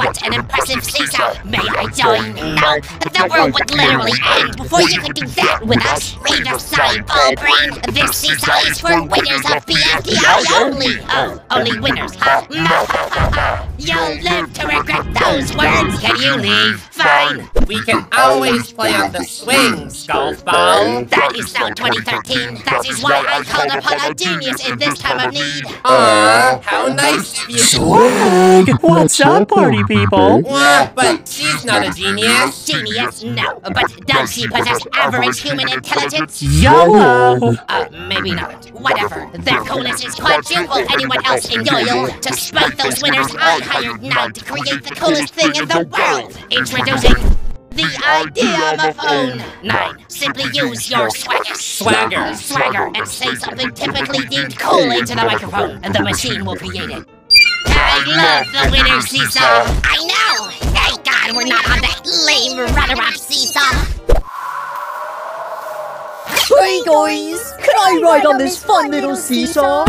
What an impressive seesaw! May I join? No, the world would literally end before you could do that with us. Read the side, ball brain. This seesaw is for winners of BFDI only. Oh, only winners, huh? You'll live to regret those words. Can you leave? Fine. We can always play on the swings, golf ball. That is so 2013. That is why I called upon a genius in this time of need. Aw, how nice of you. Swag! What's up, party people? Yeah, but she's not a genius. Genius? No. But does she possess average human intelligence? YOLO! Uh, maybe not. Whatever. Their coolness is quite simple. Anyone else in Yoyle? To spite those winners, I hired Nine to create the coolest thing in the world. Introducing the Ideamophone. Nine. Simply use your swagger. Swagger. Swagger. And say something typically deemed cool into the microphone, and the machine will create it. I love the winner seesaw. I know. Thank God we're not on that lame runner-up seesaw. Hey guys, can I ride on this fun little seesaw?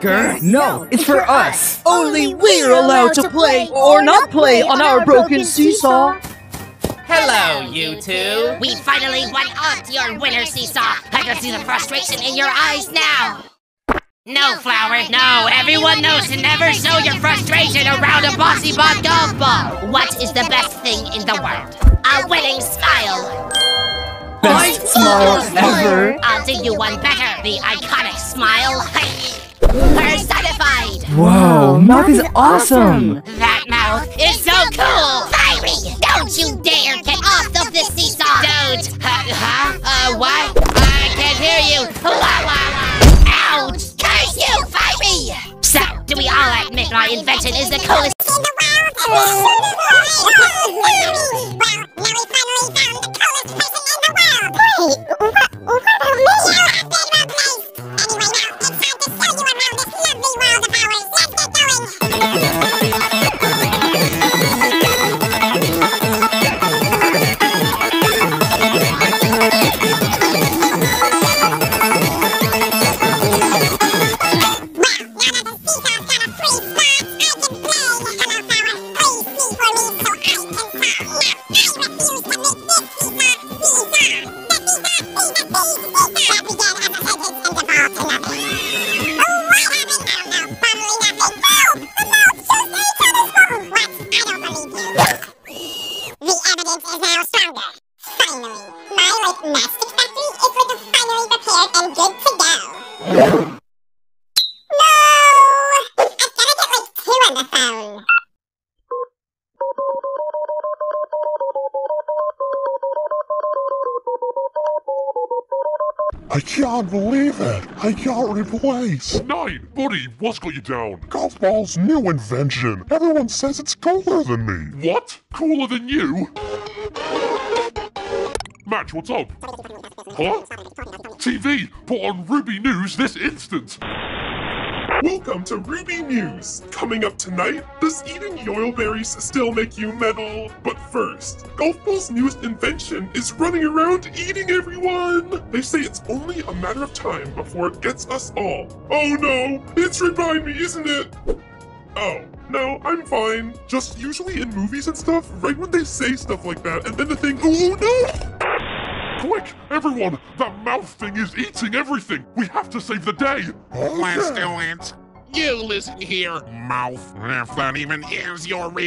Grr, no, it's for us. Only we're allowed to play or not play on our broken seesaw. Hello, you two. We finally went onto your winner seesaw. I can see the frustration in your eyes now. No, Flower, no. Everyone knows to never show your frustration around a bossy bot golf ball. What is the best thing in the world? A winning smile. Best smile ever. I'll do you one better. The iconic smile. Personified. Whoa, mouth is awesome. That mouth is so cool. Firey. Don't you dare get off of this seesaw. Don't. Uh, huh? Uh, what? I can't hear you. So, do we all admit my invention is the coolest in the world? like mastic factory is like a finally prepared and good to go. No! I've gotta get like two on the phone. I can't believe it! I got replaced! Nine! Buddy, what's got you down? Golf ball's new invention! Everyone says it's cooler than me! What? Cooler than you? Match, what's up? Huh? TV, put on Ruby News this instant! Welcome to Ruby News! Coming up tonight, does eating yoyleberries still make you metal? But first, Golf Ball's newest invention is running around eating everyone! They say it's only a matter of time before it gets us all. Oh no, it's right by me, isn't it? Oh, no, I'm fine. Just usually in movies and stuff, right when they say stuff like that, and then the thing, oh no! Quick, everyone! That mouth thing is eating everything! We have to save the day! Let's do it. You listen here, mouth. If that even is your real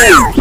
Whoa!